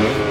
Mm-hmm.